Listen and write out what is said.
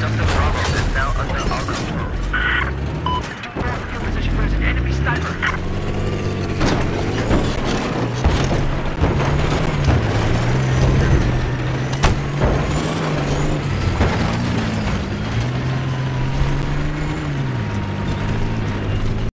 Objective Bravo is now under.